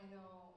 还有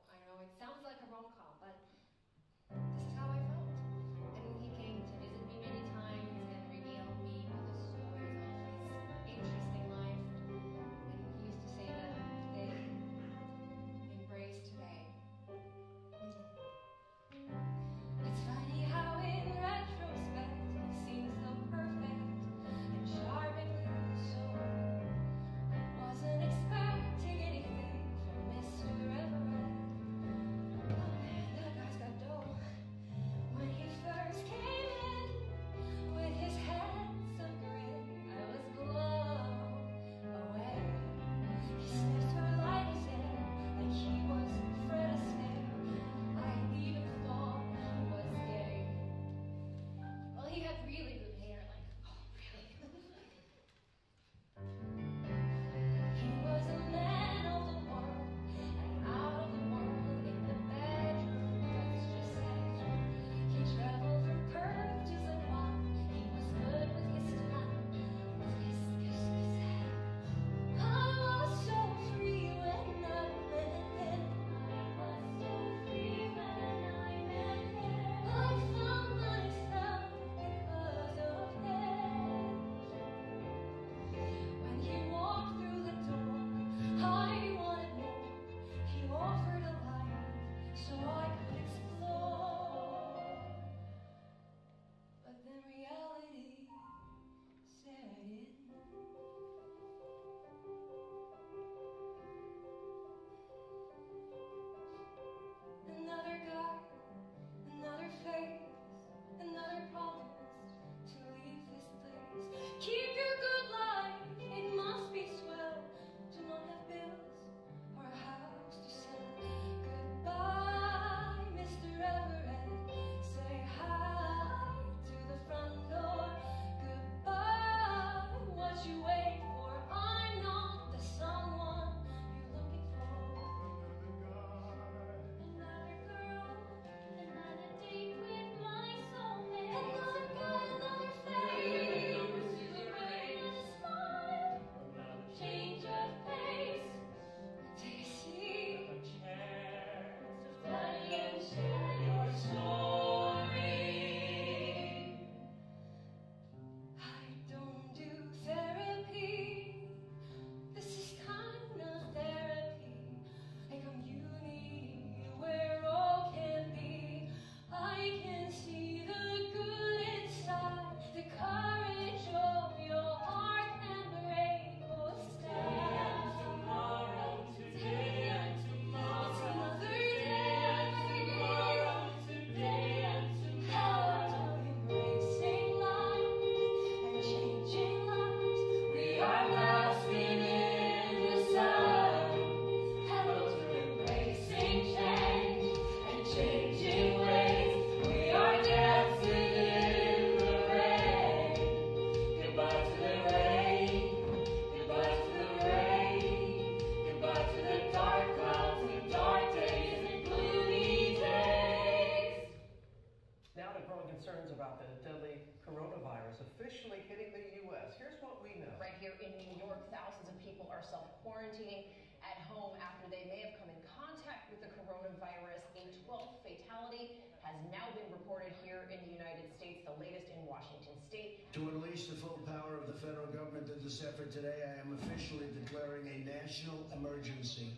officially hitting the U.S. Here's what we know. Right here in New York, thousands of people are self-quarantining at home after they may have come in contact with the coronavirus. A 12th fatality has now been reported here in the United States, the latest in Washington state. To unleash the full power of the federal government in this effort today, I am officially declaring a national emergency.